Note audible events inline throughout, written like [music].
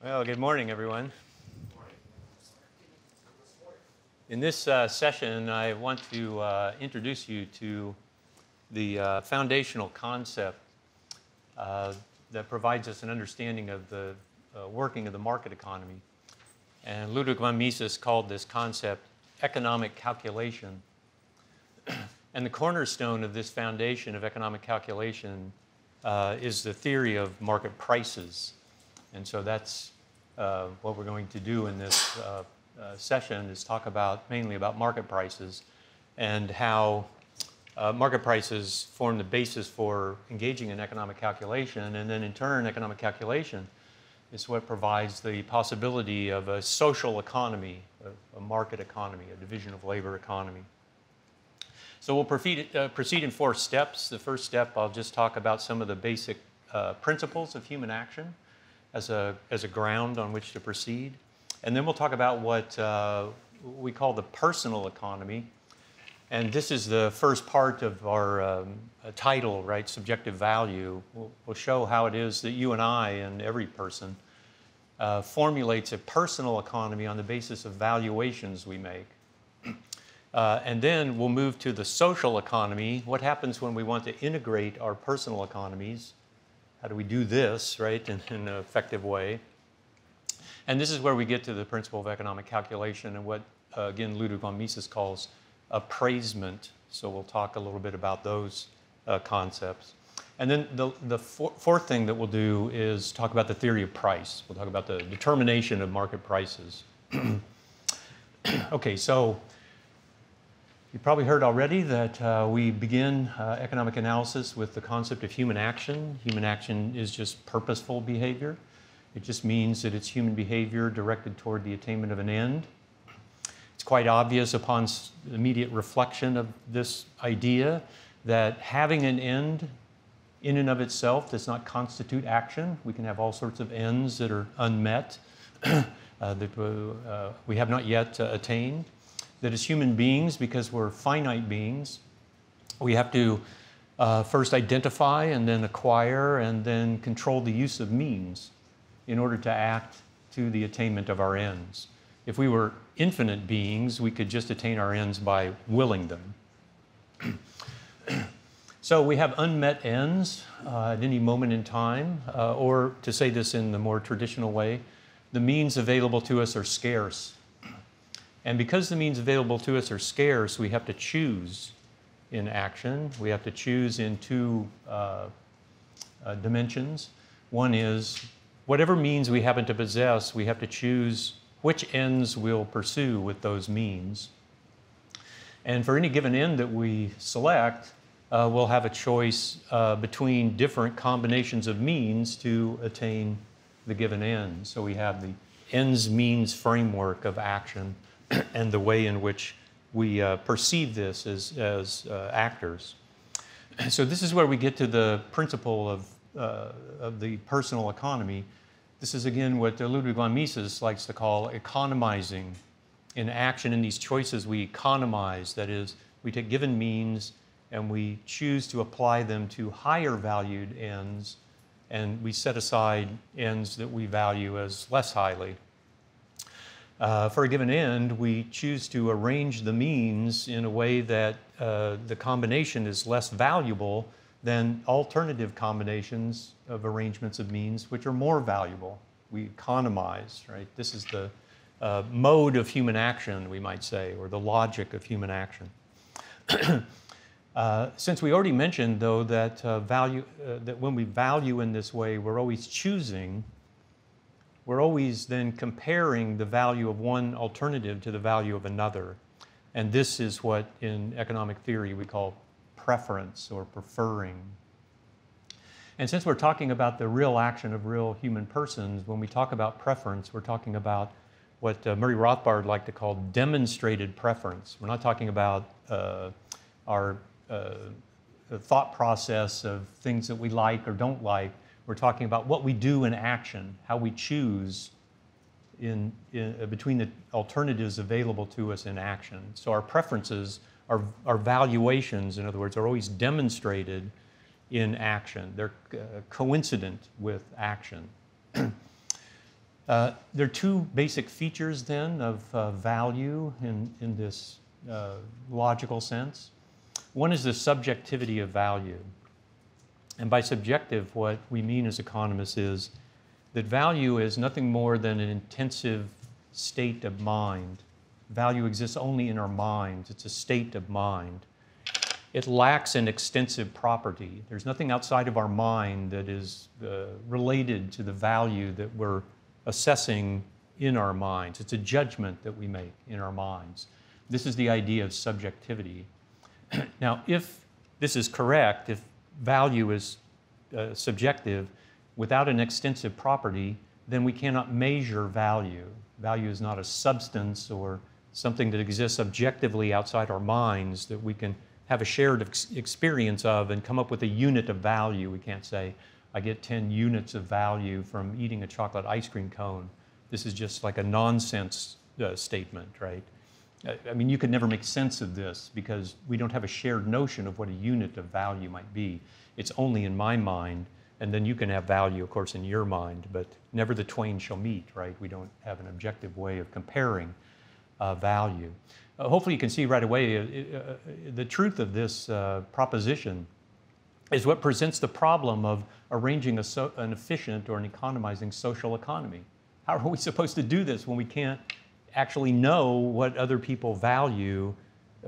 Well, good morning, everyone. In this uh, session, I want to uh, introduce you to the uh, foundational concept uh, that provides us an understanding of the uh, working of the market economy. And Ludwig von Mises called this concept economic calculation. [clears throat] and the cornerstone of this foundation of economic calculation uh, is the theory of market prices. And so that's uh, what we're going to do in this uh, uh, session is talk about mainly about market prices and how uh, market prices form the basis for engaging in economic calculation. And then in turn, economic calculation is what provides the possibility of a social economy, a, a market economy, a division of labor economy. So we'll proceed, uh, proceed, in four steps. The first step, I'll just talk about some of the basic uh, principles of human action as a, as a ground on which to proceed. And then we'll talk about what uh, we call the personal economy. And this is the first part of our um, title, right? Subjective value. We'll, we'll, show how it is that you and I and every person uh, formulates a personal economy on the basis of valuations we make. Uh, and then we'll move to the social economy. What happens when we want to integrate our personal economies how do we do this, right, in, in, an effective way? And this is where we get to the principle of economic calculation and what, uh, again, Ludwig von Mises calls appraisement. So we'll talk a little bit about those uh, concepts. And then the, the for, fourth thing that we'll do is talk about the theory of price. We'll talk about the determination of market prices. [clears throat] okay, so you probably heard already that uh, we begin uh, economic analysis with the concept of human action. Human action is just purposeful behavior. It just means that it's human behavior directed toward the attainment of an end. It's quite obvious upon immediate reflection of this idea that having an end in and of itself does not constitute action. We can have all sorts of ends that are unmet, [clears throat] uh, that uh, we have not yet uh, attained that as human beings, because we're finite beings, we have to uh, first identify and then acquire and then control the use of means in order to act to the attainment of our ends. If we were infinite beings, we could just attain our ends by willing them. [clears throat] so we have unmet ends uh, at any moment in time, uh, or to say this in the more traditional way, the means available to us are scarce and because the means available to us are scarce, we have to choose in action. We have to choose in two uh, uh, dimensions. One is whatever means we happen to possess, we have to choose which ends we'll pursue with those means. And for any given end that we select, uh, we'll have a choice uh, between different combinations of means to attain the given end. So we have the ends means framework of action [coughs] and the way in which we uh, perceive this as, as uh, actors. [coughs] So, this is where we get to the principle of, uh, of the personal economy. This is again what Ludwig von Mises likes to call economizing. In action, in these choices, we economize. That is, we take given means and we choose to apply them to higher valued ends, and we set aside ends that we value as less highly uh, for a given end, we choose to arrange the means in a way that uh, the combination is less valuable than alternative combinations of arrangements of means, which are more valuable. We economize, right? This is the uh, mode of human action, we might say, or the logic of human action. [clears throat] Uh, since we already mentioned, though, that uh, value, uh, that when we value in this way, we're always choosing we're always then comparing the value of one alternative to the value of another. And this is what in economic theory we call preference or preferring. And since we're talking about the real action of real human persons, when we talk about preference, we're talking about what uh, Murray Rothbard liked to call demonstrated preference. We're not talking about uh, our uh, thought process of things that we like or don't like. We're talking about what we do in action, how we choose in, in, uh, between the alternatives available to us in action. So our preferences, our, our valuations, in other words, are always demonstrated in action. They're uh, coincident with action. [clears throat] Uh, there are two basic features then of uh, value in, in this uh, logical sense. One is the subjectivity of value. And by subjective, what we mean as economists is that value is nothing more than an intensive state of mind. Value exists only in our minds, it's a state of mind. It lacks an extensive property. There's nothing outside of our mind that is uh, related to the value that we're assessing in our minds. It's a judgment that we make in our minds. This is the idea of subjectivity. [clears throat] now, if this is correct, if value is uh, subjective without an extensive property, then we cannot measure value. Value is not a substance or something that exists objectively outside our minds that we can have a shared ex- experience of and come up with a unit of value. We can't say, I get 10 units of value from eating a chocolate ice cream cone. This is just like a nonsense uh, statement, right? I mean, you could never make sense of this because we don't have a shared notion of what a unit of value might be. It's only in my mind, and then you can have value, of course, in your mind, but never the twain shall meet, right? We don't have an objective way of comparing uh, value. Uh, hopefully, you can see right away uh, uh the truth of this uh, proposition is what presents the problem of arranging so, an efficient or an economizing social economy. How are we supposed to do this when we can't actually know what other people value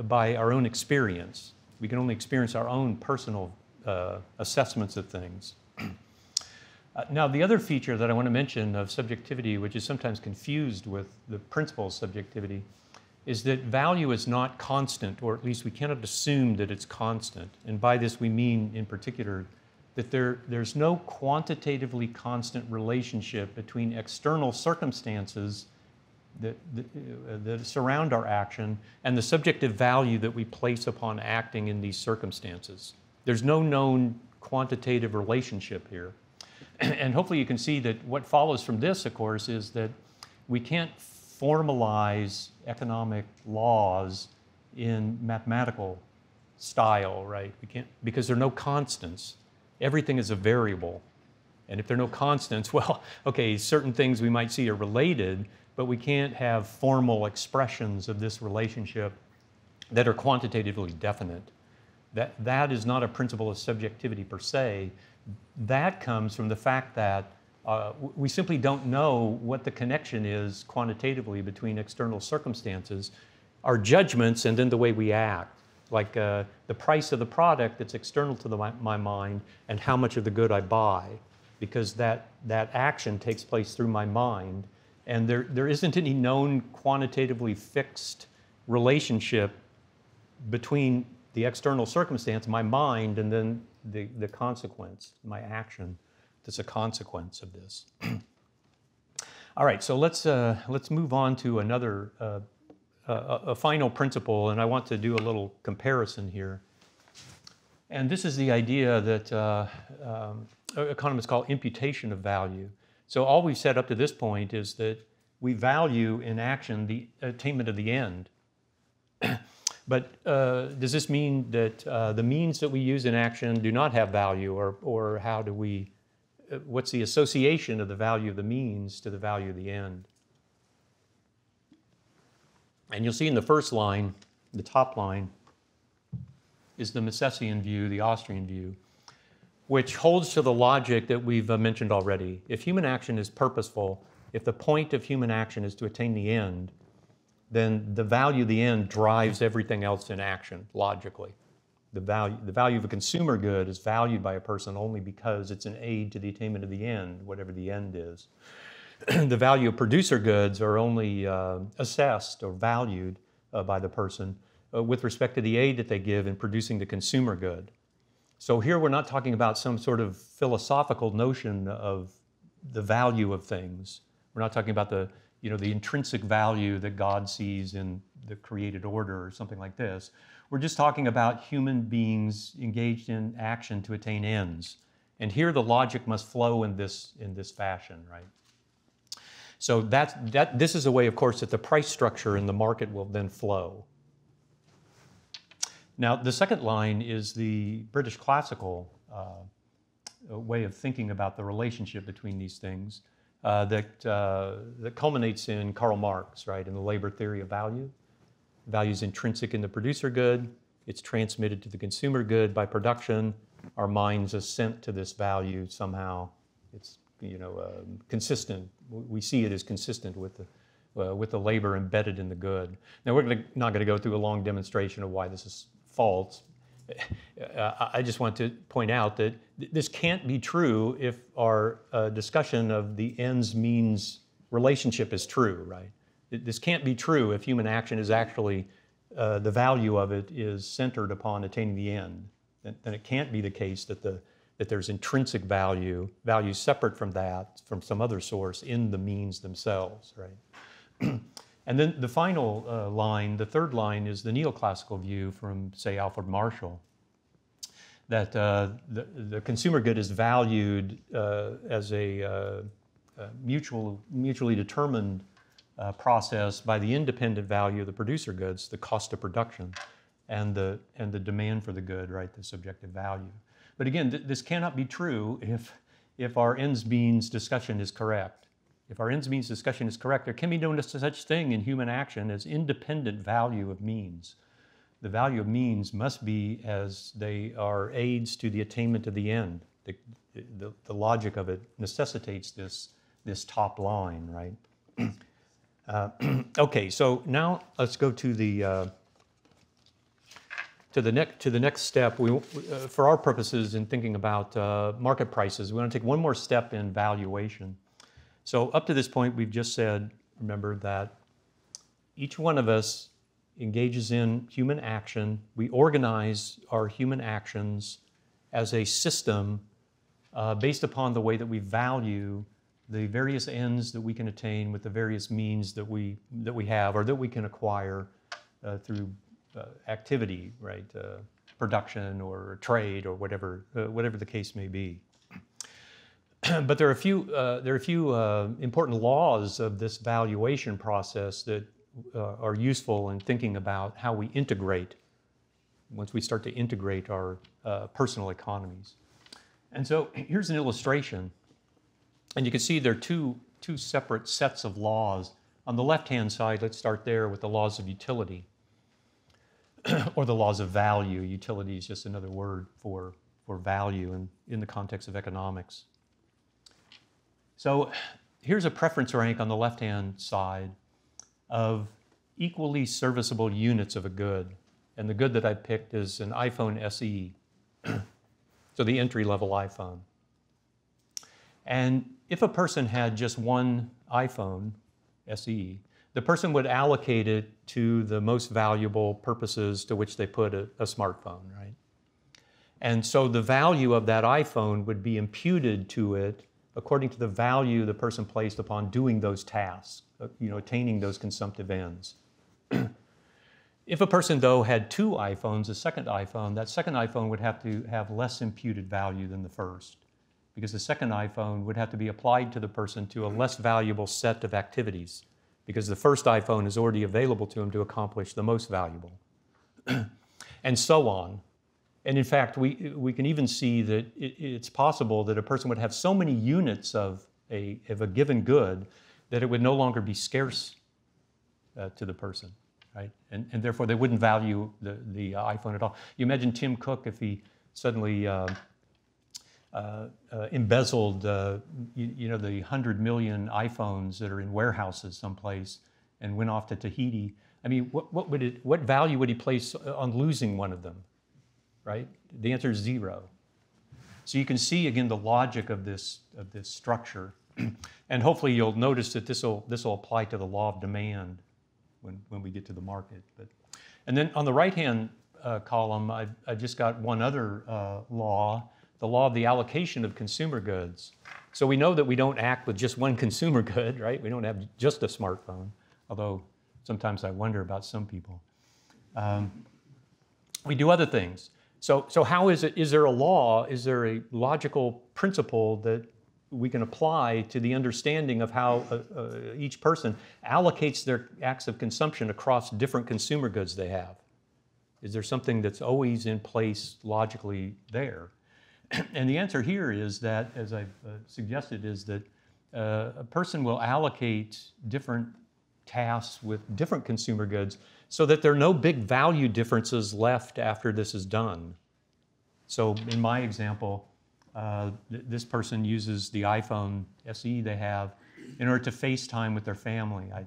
by our own experience? We can only experience our own personal uh, assessments of things. [clears throat] uh, now, the other feature that I want to mention of subjectivity, which is sometimes confused with the principle of subjectivity, is that value is not constant, or at least we cannot assume that it's constant. And by this we mean, in particular, that there, there's no quantitatively constant relationship between external circumstances that, that, uh, that, surround our action and the subjective value that we place upon acting in these circumstances. There's no known quantitative relationship here. [clears throat] and hopefully you can see that what follows from this, of course, is that we can't formalize economic laws in mathematical style, right? We can't, because there are no constants. Everything is a variable. And if there are no constants, [laughs] well, okay, certain things we might see are related, but we can't have formal expressions of this relationship that are quantitatively definite. That, that is not a principle of subjectivity per se. That comes from the fact that uh, we simply don't know what the connection is quantitatively between external circumstances, our judgments, and then the way we act. Like uh, the price of the product that's external to the, my, my mind and how much of the good I buy, because that, that action takes place through my mind. And there, there isn't any known quantitatively fixed relationship between the external circumstance, my mind, and then the, the consequence, my action that's a consequence of this. [clears throat] All right, so let's, uh, let's move on to another, uh, a, a final principle, and I want to do a little comparison here. And this is the idea that uh, um, economists call imputation of value. So all we've said up to this point is that we value in action the attainment of the end. [clears throat] but uh, does this mean that uh, the means that we use in action do not have value, or, or how do we uh, what's the association of the value of the means to the value of the end. And you'll see in the first line, the top line, is the Misesian view, the Austrian view, which holds to the logic that we've uh, mentioned already. If human action is purposeful, if the point of human action is to attain the end, then the value of the end drives everything else in action logically the value, the value of a consumer good is valued by a person only because it's an aid to the attainment of the end, whatever the end is. [clears throat] the value of producer goods are only uh, assessed or valued uh, by the person uh, with respect to the aid that they give in producing the consumer good. So here we're not talking about some sort of philosophical notion of the value of things. We're not talking about the, you know, the intrinsic value that God sees in the created order or something like this. We're just talking about human beings engaged in action to attain ends. And here the logic must flow in this, in this fashion, right? So that's, that, this is a way, of course, that the price structure in the market will then flow. Now, the second line is the British classical uh, way of thinking about the relationship between these things. uh, that, uh, that culminates in Karl Marx, right, in the labor theory of value. Value is intrinsic in the producer good, it's transmitted to the consumer good by production. Our minds assent to this value somehow. It's you know uh, consistent. We see it as consistent with the uh, with the labor embedded in the good. Now we're gonna, not going to go through a long demonstration of why this is false. Uh, I just want to point out that th- this can't be true if our uh, discussion of the ends means relationship is true, right? This can't be true if human action is actually uh, the value of it is centered upon attaining the end. Then, then it can't be the case that the that there's intrinsic value, value separate from that, from some other source in the means themselves, right? [clears throat] and then the final uh, line, the third line, is the neoclassical view from, say, Alfred Marshall, that uh, the, the consumer good is valued uh, as a, uh, a, mutual, mutually determined uh, process by the independent value of the producer goods, the cost of production, and the, and the demand for the good, right, the subjective value. But again, th- this cannot be true if, if our ends means discussion is correct. If our ends means discussion is correct, there can be no such thing in human action as independent value of means. The value of means must be as they are aids to the attainment of the end. The, the, the logic of it necessitates this, this top line, right? [clears throat] uh, [clears throat] okay, so now let's go to the uh, to the next to the next step, we, uh, for our purposes in thinking about uh, market prices, we want to take one more step in valuation. So up to this point, we've just said, remember that each one of us engages in human action. We organize our human actions as a system uh, based upon the way that we value the various ends that we can attain with the various means that we that we have or that we can acquire uh, through uh, activity, right? Uh, production or trade or whatever, uh, whatever the case may be. [clears throat] but there are a few, uh, there are a few uh, important laws of this valuation process that uh, are useful in thinking about how we integrate once we start to integrate our uh, personal economies. And so [clears throat] here's an illustration. And you can see there are two, two separate sets of laws. On the left hand side, let's start there with the laws of utility. [clears throat] or the laws of value. Utility is just another word for, for value in, in the context of economics. So here's a preference rank on the left hand side of equally serviceable units of a good. And the good that I picked is an iPhone SE, [clears throat] so the entry level iPhone. And if a person had just one iPhone SE, the person would allocate it to the most valuable purposes to which they put a, a, smartphone, right? And so the value of that iPhone would be imputed to it according to the value the person placed upon doing those tasks, uh, you know, attaining those consumptive ends. [clears throat] if a person, though, had two iPhones, a second iPhone, that second iPhone would have to have less imputed value than the first because the second iPhone would have to be applied to the person to a less valuable set of activities because the first iPhone is already available to him to accomplish the most valuable, [clears throat] and so on. And in fact, we, we can even see that it, it's possible that a person would have so many units of a, of a given good that it would no longer be scarce uh, to the person, right? And, and therefore they wouldn't value the, the iPhone at all. You imagine Tim Cook if he suddenly uh, uh, uh, embezzled, uh, you, you, know, the 100 million iPhones that are in warehouses someplace and went off to Tahiti. I mean, what, what, would it, what value would he place on losing one of them, right? The answer is zero. So you can see again the logic of this, of this structure. [clears throat] and hopefully you'll notice that this will, this will apply to the law of demand when, when we get to the market. But, and then on the right-hand uh, column, I've, I've, just got one other uh, law the law of the allocation of consumer goods. So we know that we don't act with just one [laughs] consumer good, right? We don't have just a smartphone, although sometimes I wonder about some people. Um, we do other things. So, so how is it, is there a law, is there a logical principle that we can apply to the understanding of how uh, uh, each person allocates their acts of consumption across different consumer goods they have? Is there something that's always in place logically there? [clears throat] and the answer here is that, as I've uh, suggested, is that uh, a person will allocate different tasks with different consumer goods so that there are no big value differences left after this is done. So in my example, uh, th- this person uses the iPhone SE they have in order to FaceTime with their family. I,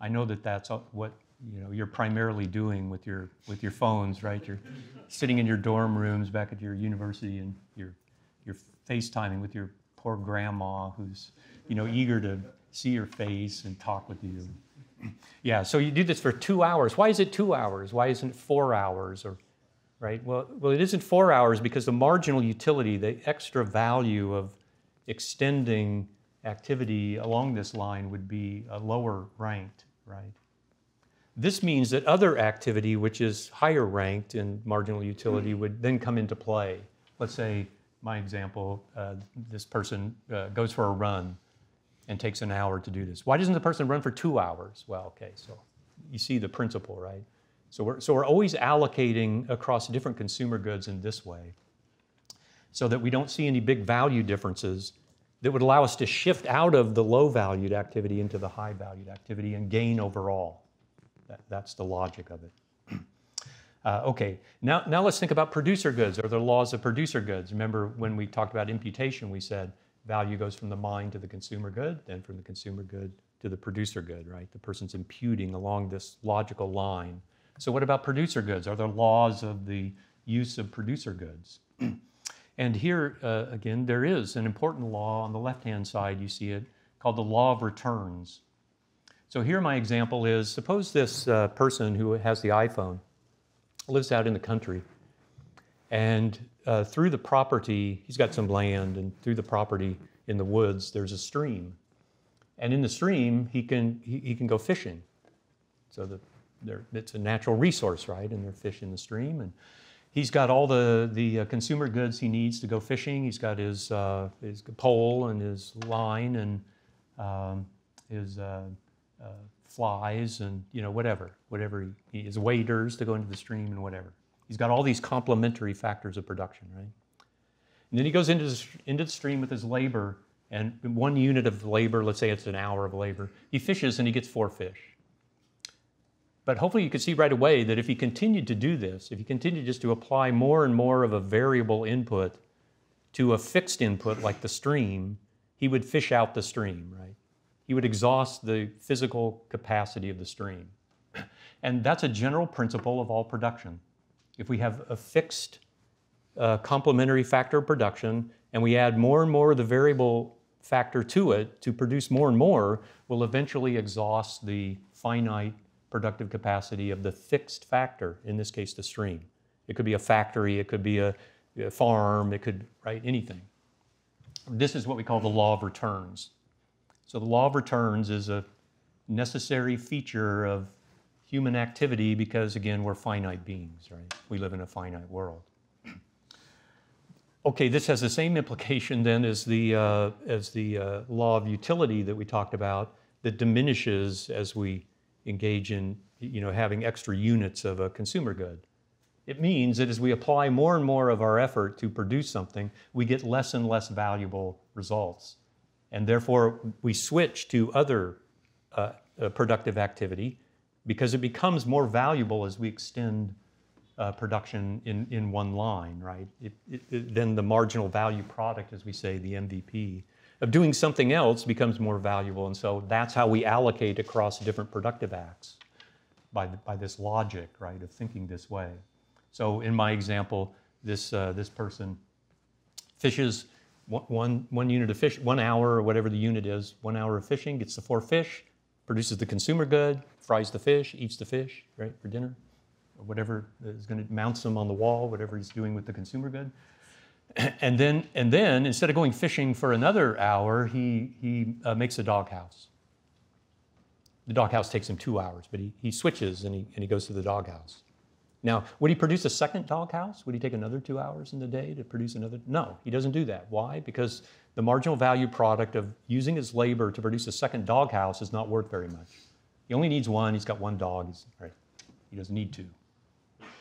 I know that that's what you know you're primarily doing with your with your phones, right? You're sitting in your dorm rooms back at your university and you're you're FaceTiming with your poor grandma who's you know eager to see your face and talk with you. Yeah, so you do this for two hours. Why is it two hours? Why isn't it four hours or right? Well, well, it isn't four hours because the marginal utility, the extra value of extending activity along this line would be a lower ranked, right? This means that other activity, which is higher ranked in marginal utility, would then come into play. Let's say, my example, uh, this person uh, goes for a run and takes an hour to do this. Why doesn't the person run for two hours? Well, okay, so you see the principle, right? So we're, so we're always allocating across different consumer goods in this way so that we don't see any big value differences that would allow us to shift out of the low valued activity into the high valued activity and gain overall. That, that's the logic of it. [clears throat] Uh, okay, now, now let's think about producer goods or the laws of producer goods. Remember when we talked about imputation, we said value goes from the mind to the consumer good, then from the consumer good to the producer good, right? The person's imputing along this logical line. So, what about producer goods? Are there laws of the use of producer goods? [clears throat] and here, uh, again, there is an important law on the left hand side, you see it, called the law of returns. So, here my example is suppose this uh, person who has the iPhone lives out in the country, and uh, through the property, he's got some land, and through the property in the woods, there's a stream. And in the stream, he can, he, he can go fishing. So the it's a natural resource, right? And they're fish in the stream. And he's got all the, the uh, consumer goods he needs to go fishing. He's got his, uh, his pole and his line and um, his uh, uh flies and, you know, whatever, whatever he, his waders to go into the stream and whatever. He's got all these complementary factors of production, right? And then he goes into the, into the stream with his labor, and one unit of labor, let's say it's an hour of labor, he fishes and he gets four fish. But hopefully you can see right away that if he continued to do this, if he continued just to apply more and more of a variable input to a fixed input like the stream, he would fish out the stream, right? He would exhaust the physical capacity of the stream. And that's a general principle of all production. If we have a fixed uh, complementary factor of production and we add more and more of the variable factor to it to produce more and more, we'll eventually exhaust the finite productive capacity of the fixed factor, in this case, the stream. It could be a factory, it could be a, a farm, it could, right, anything. This is what we call the law of returns. So the law of returns is a necessary feature of human activity because, again, we're finite beings, right? We live in a finite world. [clears throat] Okay, this has the same implication then as the, uh, as the uh, law of utility that we talked about that diminishes as we engage in you know, having extra units of a consumer good. It means that as we apply more and more of our effort to produce something, we get less and less valuable results. And therefore, we switch to other uh, uh, productive activity because it becomes more valuable as we extend uh, production in, in one line, right? It, it, it, then the marginal value product, as we say, the MVP, of doing something else becomes more valuable. And so that's how we allocate across different productive acts by, by this logic, right, of thinking this way. So in my example, this, uh, this person fishes one, one, one unit of fish, one hour or whatever the unit is, one hour of fishing, gets the four fish, produces the consumer good, fries the fish, eats the fish, right, for dinner, or whatever is going to mounts them on the wall, whatever he's doing with the consumer good [clears throat] and then, and then instead of going fishing for another hour, he, he uh, makes a doghouse. The doghouse takes him two hours, but he, he switches and he, and he goes to the doghouse. Now, would he produce a second doghouse? Would he take another two hours in the day to produce another? No, he doesn't do that. Why? Because the marginal value product of using his labor to produce a second doghouse is not worth very much. He only needs one. He's got one dog. Right. He doesn't need two.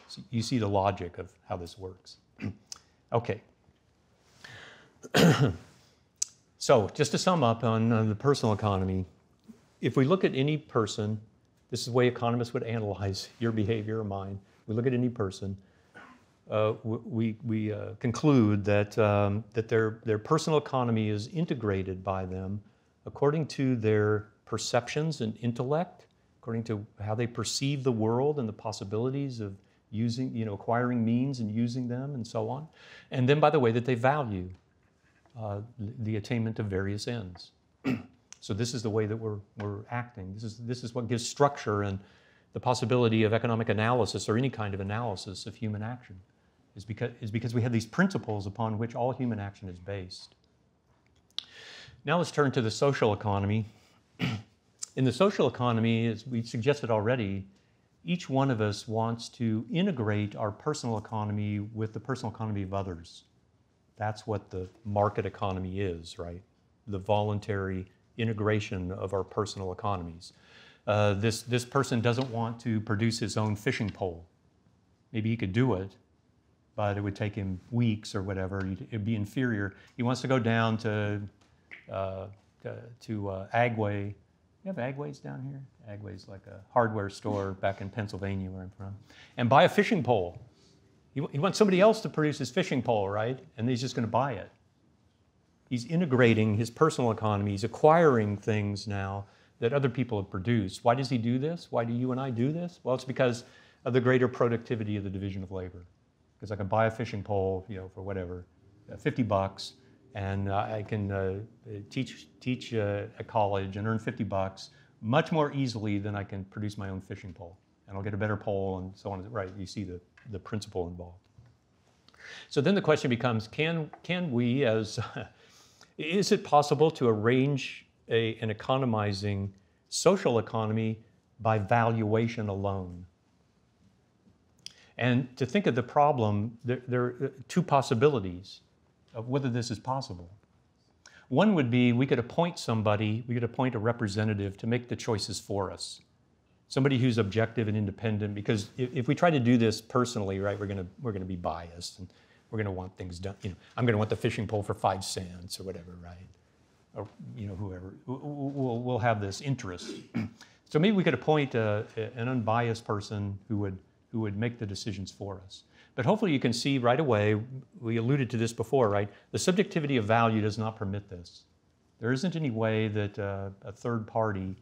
So you see the logic of how this works. [clears throat] okay. [clears throat] So, just to sum up on, on the personal economy, if we look at any person, this is the way economists would analyze [laughs] your behavior or mine. We look at any person, uh, we, we uh, conclude that, um, that their, their personal economy is integrated by them according to their perceptions and intellect, according to how they perceive the world and the possibilities of using, you know, acquiring means and using them and so on. And then by the way that they value uh, the attainment of various ends. [clears throat] so this is the way that we're, we're acting. This is, this is what gives structure and the possibility of economic analysis or any kind of analysis of human action is because, is because we have these principles upon which all human action is based. Now let's turn to the social economy. In the social economy, as we suggested already, each one of us wants to integrate our personal economy with the personal economy of others. That's what the market economy is, right? The voluntary integration of our personal economies. Uh, this, this person doesn't want to produce his own fishing pole. Maybe he could do it, but it would take him weeks or whatever. It'd be inferior. He wants to go down to, uh, to, uh, Agway. You have Agways down here? Agway's like a hardware store back in Pennsylvania where I'm from. And buy a fishing pole. He, he wants somebody else to produce his fishing pole, right? And he's just going to buy it. He's integrating his personal economy. He's acquiring things now that other people have produced. Why does he do this? Why do you and I do this? Well, it's because of the greater productivity of the division of labor. Because I can buy a fishing pole, you know, for whatever, uh, 50 bucks, and uh, I can uh, teach teach uh, at college and earn 50 bucks much more easily than I can produce my own fishing pole. And I'll get a better pole and so on. Right? You see the the principle involved. So then the question becomes can, can we, as [laughs] is it possible to arrange a, an economizing social economy by valuation alone? And to think of the problem, there, there are uh, two possibilities of whether this is possible. One would be we could appoint somebody, we could appoint a representative to make the choices for us. Somebody who's objective and independent because if, if we try to do this personally right we're going to we're to be biased and we're going to want things done you know i'm going to want the fishing pole for five cents or whatever right? Or you know whoever we'll, we'll have this interest. [clears throat] So maybe we could appoint uh, a, an unbiased person who would who would make the decisions for us but hopefully you can see right away we alluded to this before right the subjectivity of value does not permit this there isn't any way that uh, a third party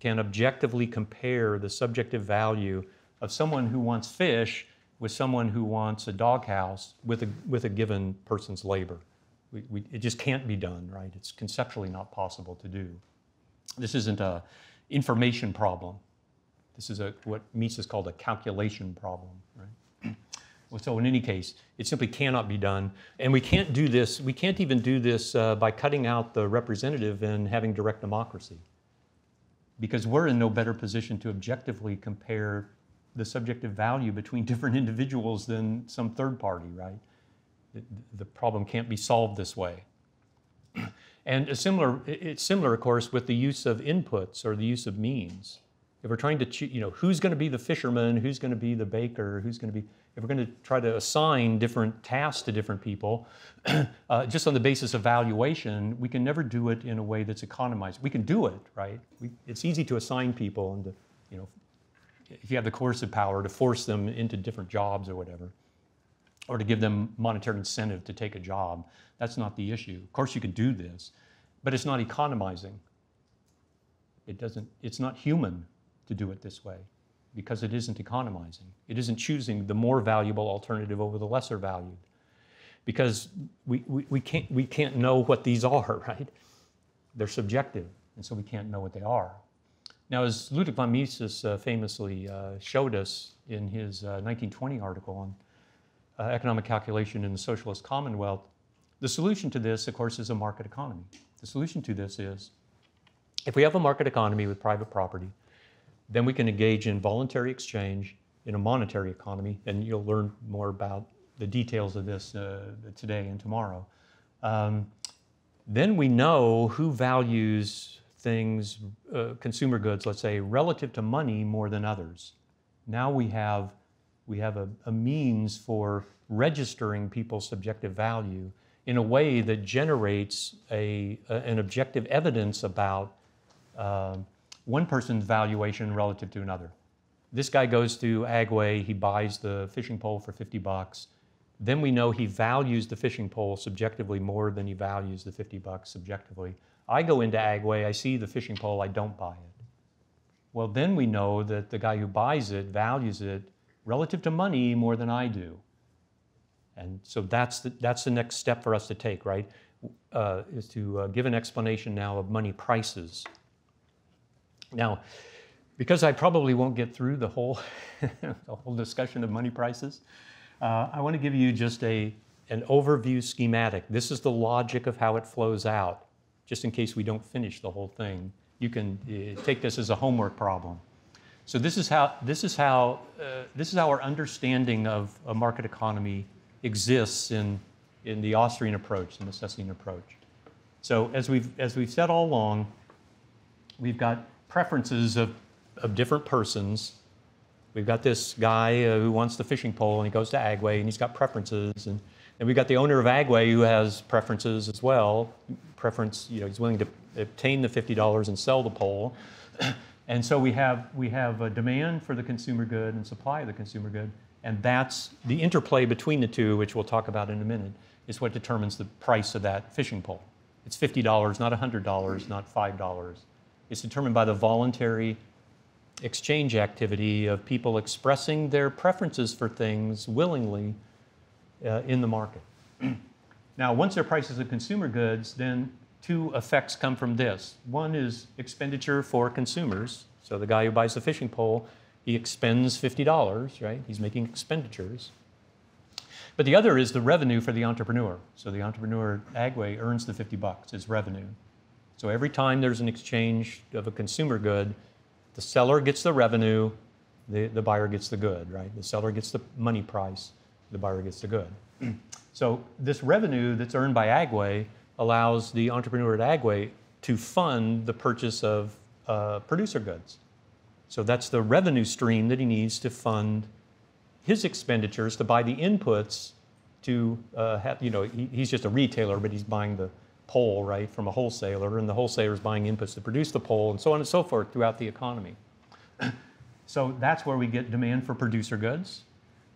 can objectively compare the subjective value of someone who wants fish with someone who wants a doghouse with a, with a given person's labor. We, we, it just can't be done, right? It's conceptually not possible to do. This isn't a information problem. This is a, what Mises called a calculation problem, right? so in any case, it simply cannot be done. And we can't do this, we can't even do this uh, by cutting out the representative and having direct democracy because we're in no better position to objectively compare the subjective value between [laughs] different individuals than some third party, right? The problem can't be solved this way. And a similar, it's similar, of course, with the use of inputs or the use of means. If we're trying to, you know, who's going to be the fisherman, who's going to be the baker, who's going to be, if we're going to try to assign different tasks to different people, [clears throat] uh, just on the basis of valuation, we can never do it in a way that's economized. We can do it, right? We, it's easy to assign people and to, you know, if you have the coercive power to force them into different jobs or whatever, or to give them monetary incentive to take a job, that's not the issue. Of course, you can do this, but it's not economizing. It doesn't, it's not human to do it this way because it isn't economizing. It isn't choosing the more valuable alternative over the lesser valued. Because we, we, we, can't, we can't know what these are, [laughs] right? They're subjective, and so we can't know what they are. Now, as Ludwig von Mises uh, famously uh, showed us in his uh, 1920 article on uh, economic calculation in the socialist commonwealth, the solution to this, of course, is a market economy. The solution to this is if we have a market economy with private property, then we can engage in voluntary exchange in a monetary economy, and you'll learn more about the details of this uh, today and tomorrow. Um, then we know who values things, uh, consumer goods, let's say, relative to money more than others. Now we have, we have a, a means for registering people's subjective value in a way that generates a, a an objective evidence about uh, one person's valuation relative to another. This guy goes to Agway, he buys the fishing pole for 50 bucks. Then we know he values the fishing pole subjectively more than he values the 50 bucks subjectively. I go into Agway, I see the fishing pole, I don't buy it. Well, then we know that the guy who buys it values it relative to money more than I do. And so that's the, that's the next step for us to take, right? Uh, is to uh, give an explanation now of money prices. Now, because I probably won't get through the whole, [laughs] the whole discussion of money prices, uh, I want to give you just a, an overview schematic. This is the logic of how it flows out, just in case we don't finish the whole thing. You can uh, take this as a homework problem. So this is how, this is how, uh, this is how our understanding of a market economy exists in, in the Austrian approach, the Misesian approach. So as we've, as we've said all along, we've got preferences of, of different persons. We've got this guy uh, who wants the fishing pole and he goes to Agway and he's got preferences. And, and we've got the owner of Agway who has preferences as well. Preference, you know, he's willing to obtain the $50 and sell the pole. [clears throat] and so we have, we have a demand for the consumer good and supply of the consumer good. And that's the interplay between the two, which we'll talk about in a minute, is what determines the price of that fishing pole. It's $50, not $100, not $5. It's determined by the voluntary exchange activity of people expressing their preferences for things willingly uh, in the market. [clears throat] now, once there are prices of consumer goods, then two effects come from this. One is expenditure for consumers. So the guy who buys the fishing pole, he expends $50, right? He's making expenditures. But the other is the revenue for the entrepreneur. So the entrepreneur, Agway, earns the 50 bucks as revenue. So every time there's an exchange of a consumer good, the seller gets the revenue, the, the buyer gets the good, right? The seller gets the money price, the buyer gets the good. so this revenue that's earned by Agway allows the entrepreneur at Agway to fund the purchase of uh, producer goods. So that's the revenue stream that he needs to fund his expenditures to buy the inputs to uh, have, you know, he, he's just a retailer, but he's buying the pole, right, from a wholesaler, and the wholesaler is buying inputs to produce the pole, and so on and so forth throughout the economy. [coughs] so that's where we get demand for producer goods.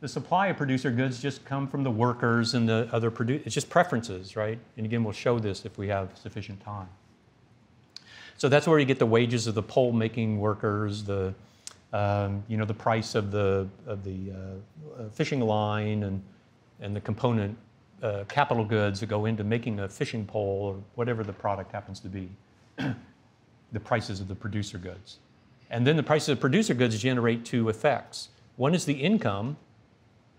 The supply of producer goods just come from the workers and the other produce. It's just preferences, right? And again, we'll show this if we have sufficient time. So that's where you get the wages of the pole making workers, the um, you know the price of the of the uh, fishing line and and the component uh, capital goods that go into making a fishing pole or whatever the product happens to be, [clears throat] the prices of the producer goods. And then the prices of producer goods generate two effects. One is the income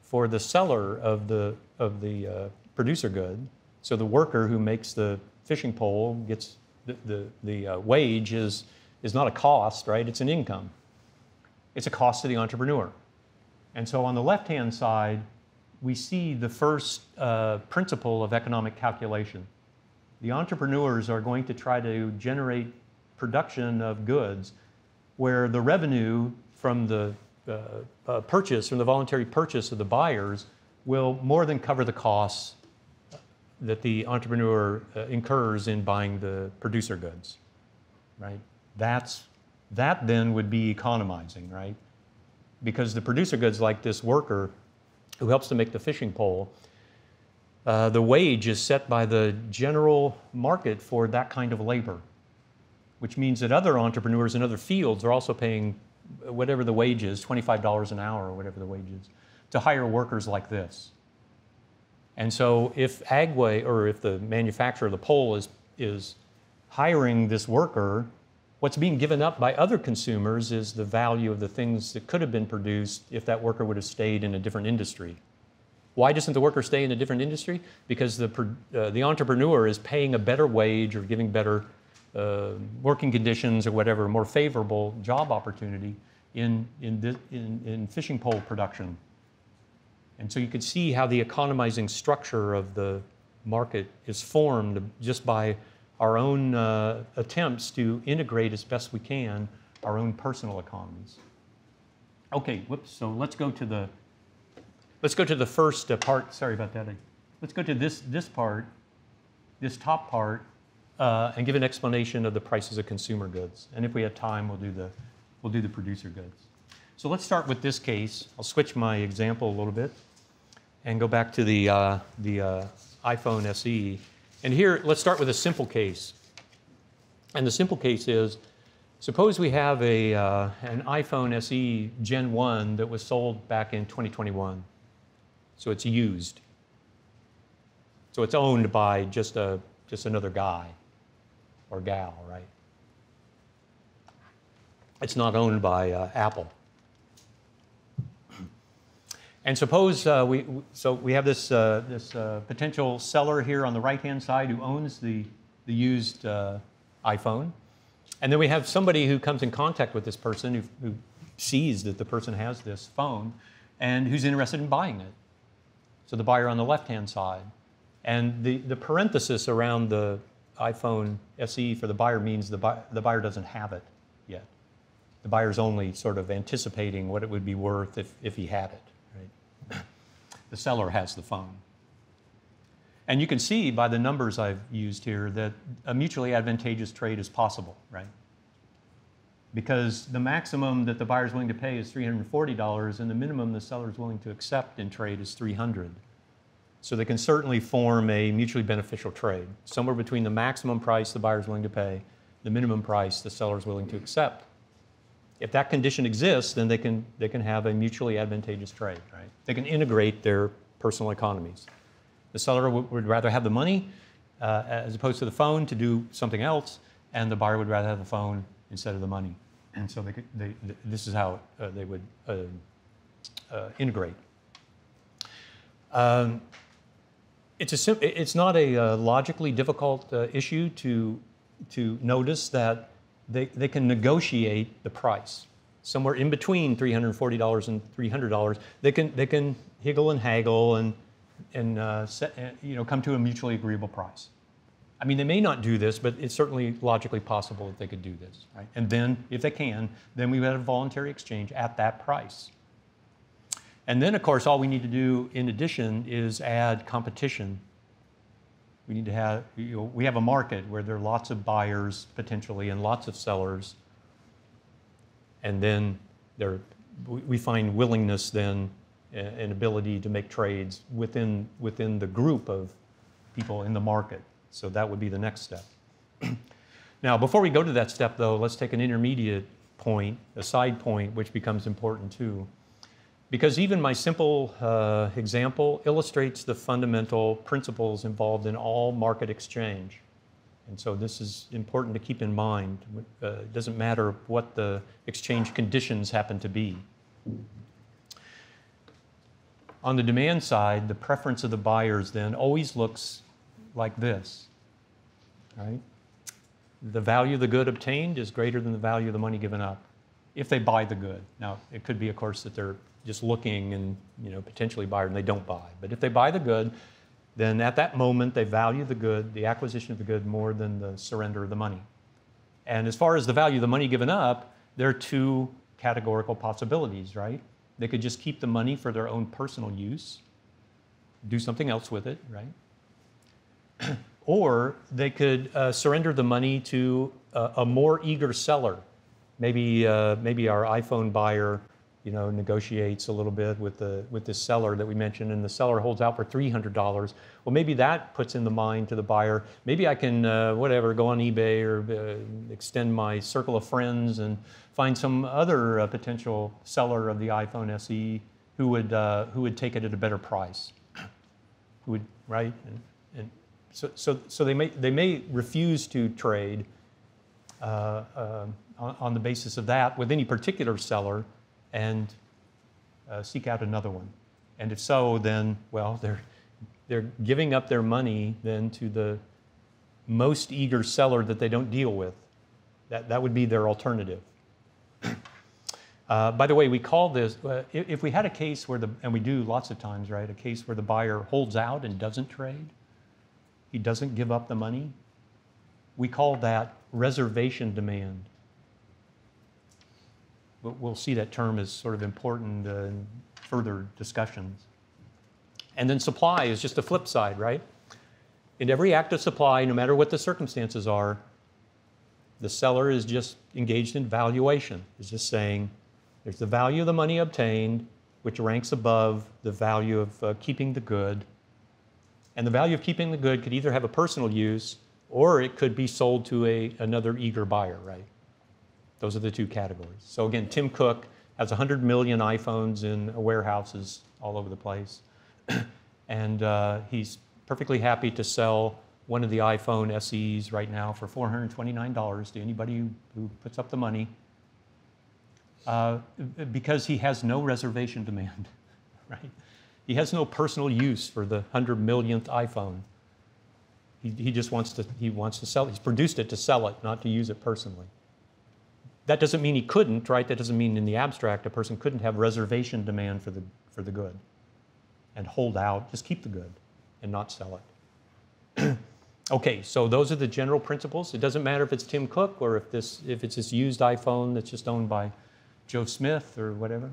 for the seller of the, of the uh, producer good. So the worker who makes the fishing pole gets the, the, the uh, wage is, is not a cost, right? It's an income. It's a cost to the entrepreneur. And so on the left hand side, we see the first uh, principle of economic calculation. The entrepreneurs are going to try to generate production of goods where the revenue from the uh, uh, purchase, from the voluntary purchase of the buyers, will more than cover the costs that the entrepreneur uh, incurs in buying the producer goods, right? That's, that then would be economizing, right? Because the producer goods, like this worker, who helps to make the fishing pole, uh, the wage is set by the general market for that kind of labor, which means that other entrepreneurs in other fields are also paying whatever the wage is, $25 an hour or whatever the wage is, to hire workers like this. And so if Agway or if the manufacturer of the pole is, is hiring this worker, what's being given up by other consumers is the value of the things that could have been produced if that worker would have stayed in a different industry. Why doesn't the worker stay in a different industry? Because the, uh, the entrepreneur is paying a better wage or giving better uh, working conditions or whatever, more favorable job opportunity in, in, this, in, in fishing pole production. And so you can see how the economizing structure of the market is formed just by our own uh, attempts to integrate as best we can our own personal economies. Okay, whoops, so let's go to the, let's go to the first uh, part, sorry about that. Let's go to this, this part this top part uh, and give an explanation of the prices of consumer goods. And if we have time, we'll do the, we'll do the producer goods. So let's start with this case. I'll switch my example a little bit and go back to the, uh, the uh, iPhone SE. And here, let's start with a simple case. And the simple case is, suppose we have a, uh, an iPhone SE Gen 1 that was sold back in 2021. So it's used. So it's owned by just, a, just another guy or gal, right? It's not owned by uh, Apple. And suppose uh, we, so we have this, uh, this uh, potential seller here on the right-hand side who owns the, the used uh, iPhone. And then we have somebody who comes in contact with this person who, who sees that the person has this phone and who's interested in buying it. So the buyer on the left-hand side. And the, the parenthesis around the iPhone SE for the buyer means the, buy, the buyer doesn't have it yet. The buyer's only sort of anticipating what it would be worth if, if he had it. The seller has the phone. And you can see by the numbers I've used here that a mutually advantageous trade is possible, right? Because the maximum that the buyer is willing to pay is $340 and the minimum the seller is willing to accept in trade is 300. So they can certainly form a mutually beneficial trade, somewhere between the maximum price the buyer is willing to pay, the minimum price the seller is willing to accept. If that condition exists, then they can, they can have a mutually advantageous trade, right? They can integrate their personal economies. The seller would rather have the money uh, as opposed to the phone to do something else, and the buyer would rather have the phone instead of the money. And so they, could, they, this is how uh, they would uh, uh integrate. Um, it's, a, it's not a uh, logically difficult uh, issue to, to notice that they, they can negotiate the price. Somewhere in between $340 and $300, they can, they can higgle and haggle and, and uh, set, uh, you know, come to a mutually agreeable price. I mean, they may not do this, but it's certainly logically possible that they could do this. Right? And then, if they can, then we would have a voluntary exchange at that price. And then, of course, all we need to do in addition is add competition. We need to have, you know, we have a market where there are lots of buyers potentially and lots of sellers. And then there, we find willingness then and ability to make trades within, within the group of people in the market. So that would be the next step. [clears throat] now, before we go to that step, though, let's take an intermediate point, a side point, which becomes important too because even my simple uh, example illustrates the fundamental principles involved in all market exchange. And so this is important to keep in mind. Uh, it doesn't matter what the exchange conditions happen to be. On the demand side, the preference of the buyers then always looks like this, right? The value of the good obtained is greater than the value of the money given up if they buy the good. Now, it could be, of course, that they're just looking and you know potentially buy and they don't buy. But if they buy the good, then at that moment they value the good, the acquisition of the good, more than the surrender of the money. And as far as the value of the money given up, there are two categorical possibilities, right? They could just keep the money for their own personal use, do something else with it, right? [clears throat] or they could uh, surrender the money to a, a more eager seller. Maybe, uh, maybe our iPhone buyer you know, negotiates a little bit with the with this seller that we mentioned, and the seller holds out for three hundred dollars. Well, maybe that puts in the mind to the buyer. Maybe I can uh, whatever go on eBay or uh, extend my circle of friends and find some other uh, potential seller of the iPhone SE who would uh, who would take it at a better price. Who would right? And, and so so so they may they may refuse to trade uh, uh, on, on the basis of that with any particular seller and uh, seek out another one? And if so, then, well, they're, they're giving up their money then to the most eager seller that they don't deal with. That, that would be their alternative. Uh, by the way, we call this, uh, if, if, we had a case where the, and we do lots of times, right, a case where the buyer holds out and doesn't trade, he doesn't give up the money, we call that reservation demand we'll see that term as sort of important uh, in further discussions. And then supply is just the flip side, right? In every act of supply, no matter what the circumstances are, the seller is just engaged in valuation. Is just saying, there's the value of the money obtained, which ranks above the value of uh, keeping the good. And the value of keeping the good could either have a personal use or it could be sold to a, another eager buyer, right? Those are the two categories. So again, Tim Cook has 100 million iPhones in warehouses all over the place. [clears throat] and uh, he's perfectly happy to sell one of the iPhone SEs right now for $429 to anybody who, puts up the money uh, because he has no reservation demand, [laughs] right? He has no personal use for the 100 millionth iPhone. He, he just wants to, he wants to sell, he's produced it to sell it, not to use it personally. That doesn't mean he couldn't, right? That doesn't mean in the abstract a person couldn't have reservation demand for the, for the good and hold out, just keep the good and not sell it. [clears throat] okay, so those are the general principles. It doesn't matter if it's Tim Cook or if, this, if it's this used iPhone that's just owned by Joe Smith or whatever.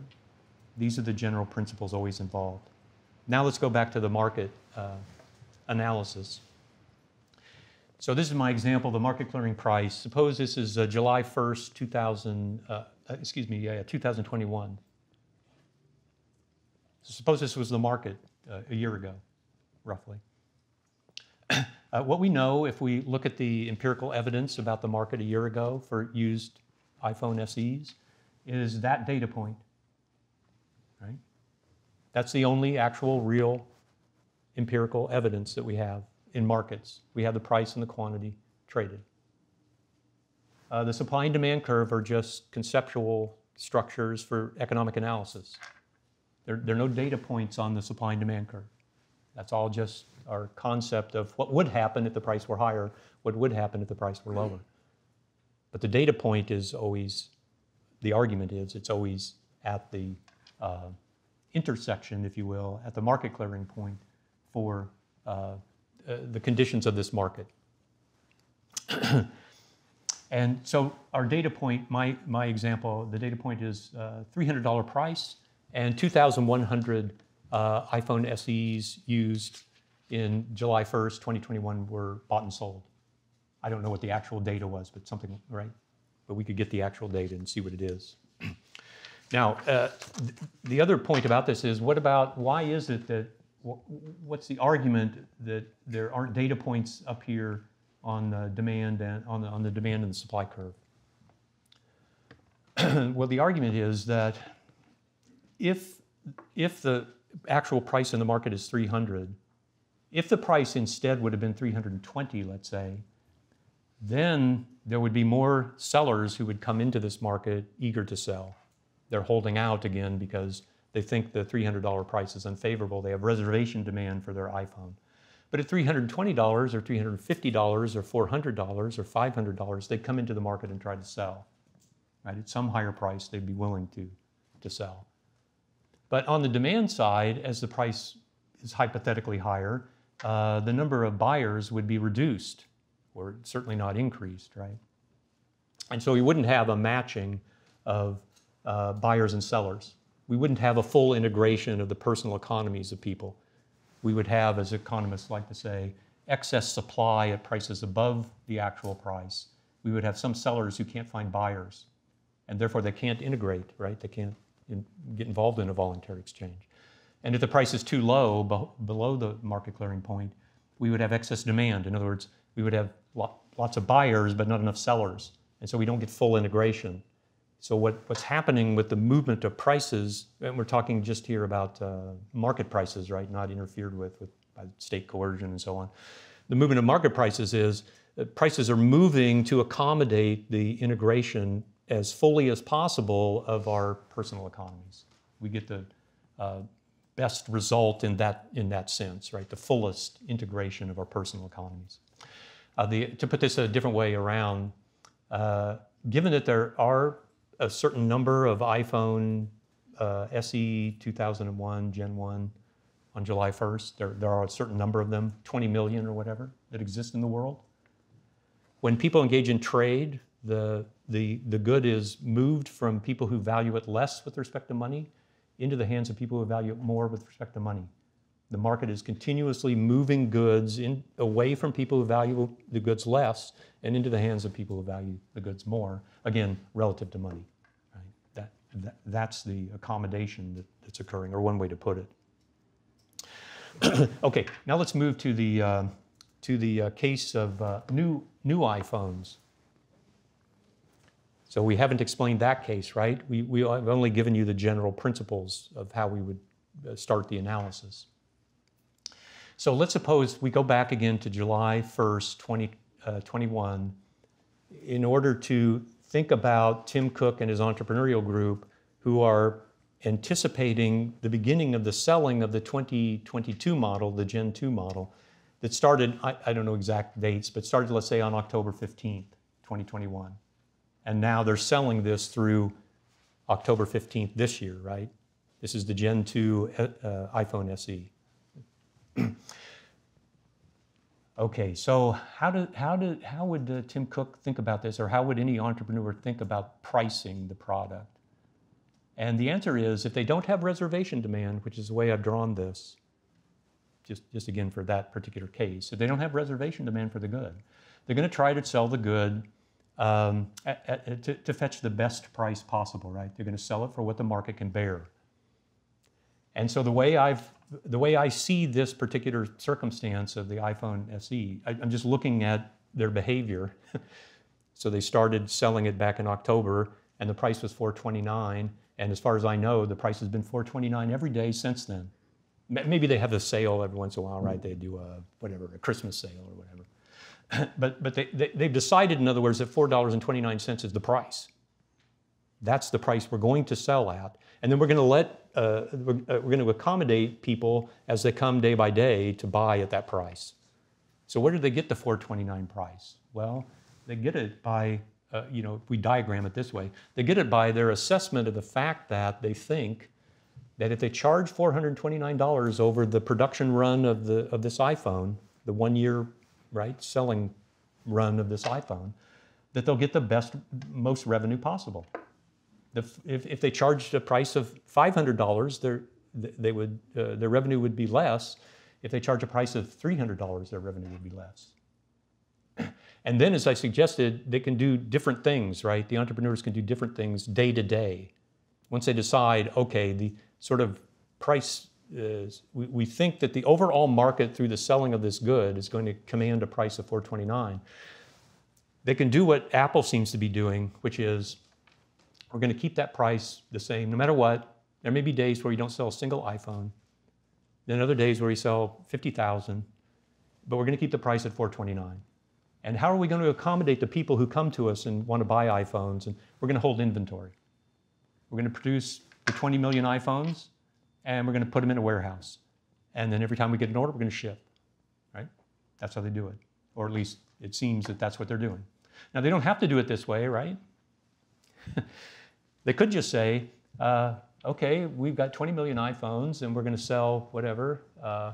These are the general principles always involved. Now let's go back to the market uh, analysis. So this is my example, the market clearing price. Suppose this is uh, July 1st, 2000, uh, uh, excuse me, yeah, 2021. So suppose this was the market uh, a year ago, roughly. [clears throat] Uh, what we know if we look at the empirical evidence about the market a year ago for used iPhone SEs is that data point, right? That's the only actual real empirical evidence that we have in markets. We have the price and the quantity traded. Uh, the supply and demand curve are just conceptual structures for economic analysis. There, there are no data points on the supply and demand curve. That's all just our concept of what would happen if the price were higher, what would happen if the price were lower. But the data point is always, the argument is, it's always at the uh, intersection, if you will, at the market clearing point for uh, uh, the conditions of this market. [clears throat] and so our data point, my, my example, the data point is uh, $300 price and 2,100 uh, iPhone SEs used in July 1st, 2021 were bought and sold. I don't know what the actual data was, but something, right? But we could get the actual data and see what it is. [clears throat] now, uh, th the other point about this is what about why is it that what's the argument that there aren't data points up here on the demand and on the, on the demand and the supply curve? [clears throat] well, the argument is that if, if the actual price in the market is 300, if the price instead would have been 320, let's say, then there would be more sellers who would come into this market eager to sell. They're holding out again because they think the $300 price is unfavorable. They have reservation demand for their iPhone. But at $320 or $350 or $400 or $500, they'd come into the market and try to sell. Right? At some higher price, they'd be willing to, to sell. But on the demand side, as the price is hypothetically higher, uh, the number of buyers would be reduced or certainly not increased, right? And so we wouldn't have a matching of uh, buyers and sellers we wouldn't have a full integration of the personal economies of people. We would have, as economists like to say, excess supply at prices above the actual price. We would have some sellers who can't find buyers, and therefore they can't integrate, right? They can't in, get involved in a voluntary exchange. And if the price is too low, be, below the market clearing point, we would have excess demand. In other words, we would have lots of buyers, but not enough sellers. And so we don't get full integration. So what, what's happening with the movement of prices, and we're talking just here about uh, market prices, right, not interfered with, with by state coercion and so on. The movement of market prices is that prices are moving to accommodate the integration as fully as possible of our personal economies. We get the uh, best result in that, in that sense, right, the fullest integration of our personal economies. Uh, the, to put this a different way around, uh, given that there are a certain number of iPhone uh, SE 2001 Gen 1 on July 1st. There, there are a certain number of them, 20 million or whatever, that exist in the world. When people engage in trade, the, the, the good is moved from people who value it less with respect to money into the hands of people who value it more with respect to money. The market is continuously moving goods in, away from people who value the goods less and into the hands of people who value the goods more, again, relative to money. Right? That, that, that's the accommodation that, that's occurring, or one way to put it. [clears throat] okay, now let's move to the, uh, to the uh, case of uh, new, new iPhones. So we haven't explained that case, right? We, we have only given you the general principles of how we would uh, start the analysis. So let's suppose we go back again to July 1st, 2021, uh, in order to think about Tim Cook and his entrepreneurial group who are anticipating the beginning of the selling of the 2022 model, the Gen 2 model, that started, I, I don't know exact dates, but started, let's say, on October 15th, 2021. And now they're selling this through October 15th this year, right? This is the Gen 2 uh, iPhone SE. [clears throat] okay, so how, do, how, do, how would uh, Tim Cook think about this, or how would any entrepreneur think about pricing the product? And the answer is if they don't have reservation demand, which is the way I've drawn this, just, just again for that particular case, if they don't have reservation demand for the good, they're going to try to sell the good um, at, at, to, to fetch the best price possible, right? They're going to sell it for what the market can bear. And so the way I've the way I see this particular circumstance of the iPhone SE, I, I'm just looking at their behavior. [laughs] so they started selling it back in October, and the price was 429. And as far as I know, the price has been 429 every day since then. Maybe they have a sale every once in a while, right? They do a whatever, a Christmas sale or whatever. [clears throat] but but they, they, they've decided, in other words, that $4.29 is the price. That's the price we're going to sell at. And then we're going to let, uh, we're, uh, we're going to accommodate people as they come day by day to buy at that price. So where do they get the 429 price? Well, they get it by, uh, you know, if we diagram it this way, they get it by their assessment of the fact that they think that if they charge $429 over the production run of, the, of this iPhone, the one year, right, selling run of this iPhone, that they'll get the best, most revenue possible if, if they charged a price of $500, their, they would, uh, their revenue would be less. If they charge a price of $300, their revenue would be less. [clears throat] And then, as I suggested, they can do different things, right? The entrepreneurs can do different things day to day. Once they decide, okay, the sort of price, is, we, we think that the overall market through the selling of this good is going to command a price of 429. They can do what Apple seems to be doing, which is we're going to keep that price the same no matter what. There may be days where you don't sell a single iPhone, then other days where you sell 50,000, but we're going to keep the price at 429. And how are we going to accommodate the people who come to us and want to buy iPhones? And we're going to hold inventory. We're going to produce the 20 million iPhones and we're going to put them in a warehouse. And then every time we get an order, we're going to ship, right? That's how they do it. Or at least it seems that that's what they're doing. Now, they don't have to do it this way, right? [laughs] They could just say, uh, okay, we've got 20 million iPhones and we're going to sell whatever, uh,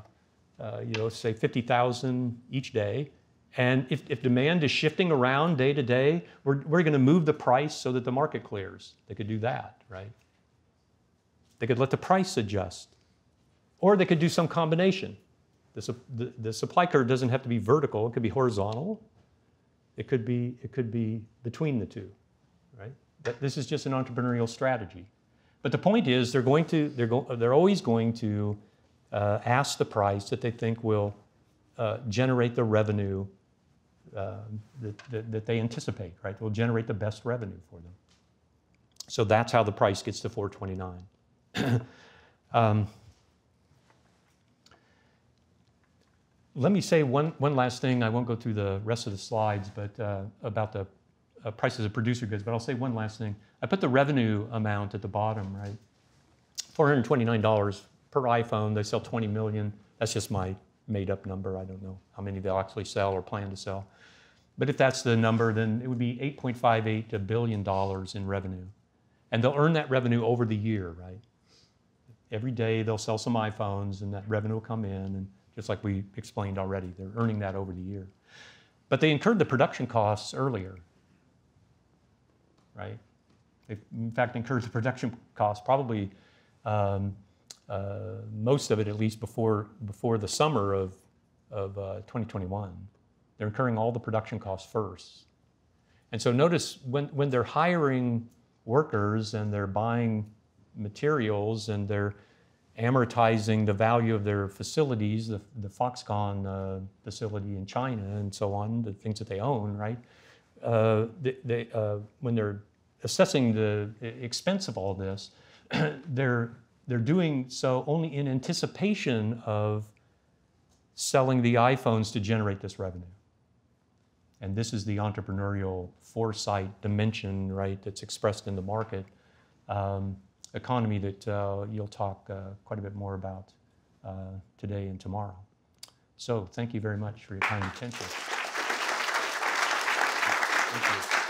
uh, you know, say 50,000 each day. And if, if demand is shifting around day to day, we're, we're going to move the price so that the market clears. They could do that, right? They could let the price adjust. Or they could do some combination. The, the, the supply curve doesn't have to be vertical, it could be horizontal. It could be, it could be between the two, right? This is just an entrepreneurial strategy. But the point is, they're going to, they're, go, they're always going to uh, ask the price that they think will uh, generate the revenue uh, that, that, that, they anticipate, right? Will generate the best revenue for them. So that's how the price gets to 429. [clears throat] um, let me say one, one last thing. I won't go through the rest of the slides, but uh, about the uh, prices of producer goods. But I'll say one last thing. I put the revenue amount at the bottom, right? $429 per iPhone. They sell 20 million. That's just my made up number. I don't know how many they'll actually sell or plan to sell. But if that's the number, then it would be 8.58 billion dollars in revenue. And they'll earn that revenue over the year, right? Every day they'll sell some iPhones and that revenue will come in. And just like we explained already, they're earning that over the year. But they incurred the production costs earlier right? They, in fact, incurs the production cost probably um, uh, most of it at least before, before the summer of, of uh, 2021. They're incurring all the production costs first. And so notice when, when they're hiring workers and they're buying materials and they're amortizing the value of their facilities, the, the Foxconn uh, facility in China and so on, the things that they own, right? Uh, they, they uh, when they're assessing the expense of all this, [clears throat] they're, they're doing so only in anticipation of selling the iPhones to generate this revenue. And this is the entrepreneurial foresight dimension, right, that's expressed in the market um, economy that uh, you'll talk uh, quite a bit more about uh, today and tomorrow. So thank you very much for your kind attention. Thank you.